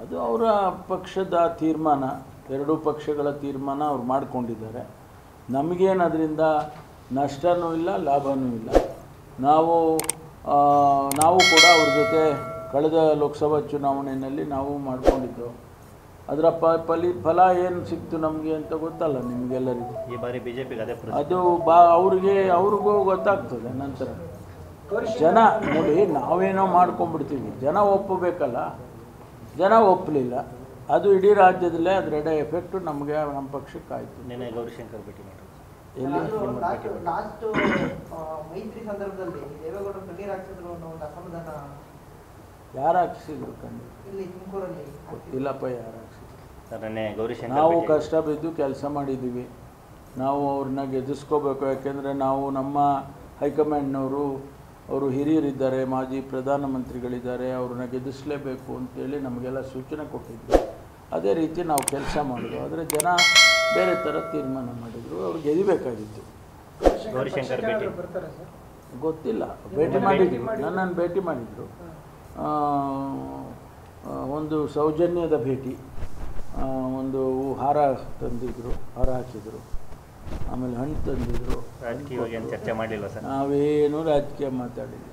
ಅದು ಅವರ ಪಕ್ಷದ ತೀರ್ಮಾನ ಎರಡೂ ಪಕ್ಷಗಳ ತೀರ್ಮಾನ ಅವ್ರು ಮಾಡಿಕೊಂಡಿದ್ದಾರೆ. ನಮಗೇನು ಅದರಿಂದ ನಷ್ಟನೂ ಇಲ್ಲ ಲಾಭನೂ ಇಲ್ಲ. ನಾವು ನಾವು ಕೂಡ ಅವ್ರ ಜೊತೆ ಕಳೆದ ಲೋಕಸಭಾ ಚುನಾವಣೆಯಲ್ಲಿ ನಾವು ಮಾಡಿಕೊಂಡಿದ್ದು. ಅದರ ಪ ಫಲಿ ಫಲ ಏನು ಸಿಕ್ತು ನಮಗೆ ಅಂತ ಗೊತ್ತಲ್ಲ ನಿಮಗೆಲ್ಲರಿಗೂ? ಈ ಬಾರಿ ಬಿಜೆಪಿಗೆ ಅದೇ ಪರಿಸ್ಥಿತಿ ಅದು ಬಾ ಅವ್ರಿಗೆ ಅವ್ರಿಗೂ ಗೊತ್ತಾಗ್ತದೆ ನಂತರ. ಜನ ನೋಡಿ ನಾವೇನೋ ಮಾಡ್ಕೊಂಡ್ಬಿಡ್ತೀವಿ. ಜನ ಒಪ್ಪಬೇಕಲ್ಲ? ಜನ ಒಪ್ಪಲಿಲ್ಲ. ಅದು ಇಡೀ ರಾಜ್ಯದಲ್ಲೇ ಅದರ ಎಫೆಕ್ಟು ನಮಗೆ ನಮ್ಮ ಪಕ್ಷಕ್ಕೆ ಆಯಿತು ನಿನ್ನೆ ಗೌರಿಶಂಕರ್ ಭೇಟಿ ಮಾಡಿ ಎಲ್ಲಿ? ಲಾಸ್ಟ್ ಮೈತ್ರಿ ಸಂದರ್ಭದಲ್ಲಿ ದೇವೇಗೌಡರು ಕಣ್ಣೀರು ಹಾಕ್ಸಿದ್ರು ಅನ್ನೋ ಒಂದು ಅಸಮಾಧಾನ. ಯಾರು ಹಾಕ್ಸಿದ್ರು ಇಲ್ಲಪ್ಪ ಇಲ್ಲಿ ತುಮಕೂರಲ್ಲಿ ಗೊತ್ತಿಲ್ಲಪ್ಪ ಯಾರು ಹಾಕ್ಸಿದ್ರು? ಗೌರಿಶಂಕರ್ ನಾವು ಕಷ್ಟ ಬಿದ್ದು ಕೆಲಸ ಮಾಡಿದ್ದೀವಿ ನಾವು ಅವ್ರನ್ನ ಗೆದ್ದಿಸ್ಕೋಬೇಕು. ಯಾಕೆಂದರೆ ನಾವು ನಮ್ಮ ಹೈಕಮಾಂಡ್ನವರು ಅವರು ಹಿರಿಯರಿದ್ದಾರೆ ಮಾಜಿ ಪ್ರಧಾನಮಂತ್ರಿಗಳಿದ್ದಾರೆ ಅವ್ರನ್ನ ಗೆದ್ದಿಸಲೇಬೇಕು ಅಂತೇಳಿ ನಮಗೆಲ್ಲ ಸೂಚನೆ ಕೊಟ್ಟಿದ್ದರು ಅದೇ ರೀತಿ ನಾವು ಕೆಲಸ ಮಾಡಿದ್ರು ಆದರೆ ಜನ ಬೇರೆ ಥರ ತೀರ್ಮಾನ ಮಾಡಿದರು. ಅವ್ರು ಗೆದಿಬೇಕಾಗಿತ್ತು. ಗೊತ್ತಿಲ್ಲ. ಭೇಟಿ ಮಾಡಿದ್ರು. ನನ್ನನ್ನು ಭೇಟಿ ಮಾಡಿದರು. ಒಂದು ಸೌಜನ್ಯದ ಭೇಟಿ. ಒಂದು ಹಾರ ತಂದಿದ್ದರು ಹಾರ ಹಾಕಿದರು. ಆಮೇಲೆ ಹಣ್ಣು ತಂದಿದ್ರು. ರಾಜಕೀಯವಾಗಿ ಚರ್ಚೆ ಮಾಡಲಿಲ್ಲ ಸರ್? ನಾವೇನು ರಾಜಕೀಯ ಮಾತಾಡಿದ್ವಿ